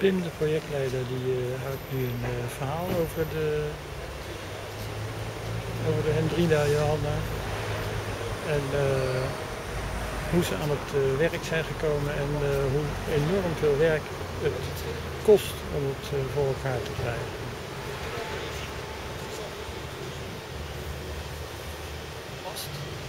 Pim, de projectleider, die eh, houdt nu een eh, verhaal over de, over de Hendrina Johanna. En eh, hoe ze aan het werk zijn gekomen en hoe enorm veel werk het kost om het voor elkaar te krijgen. Past.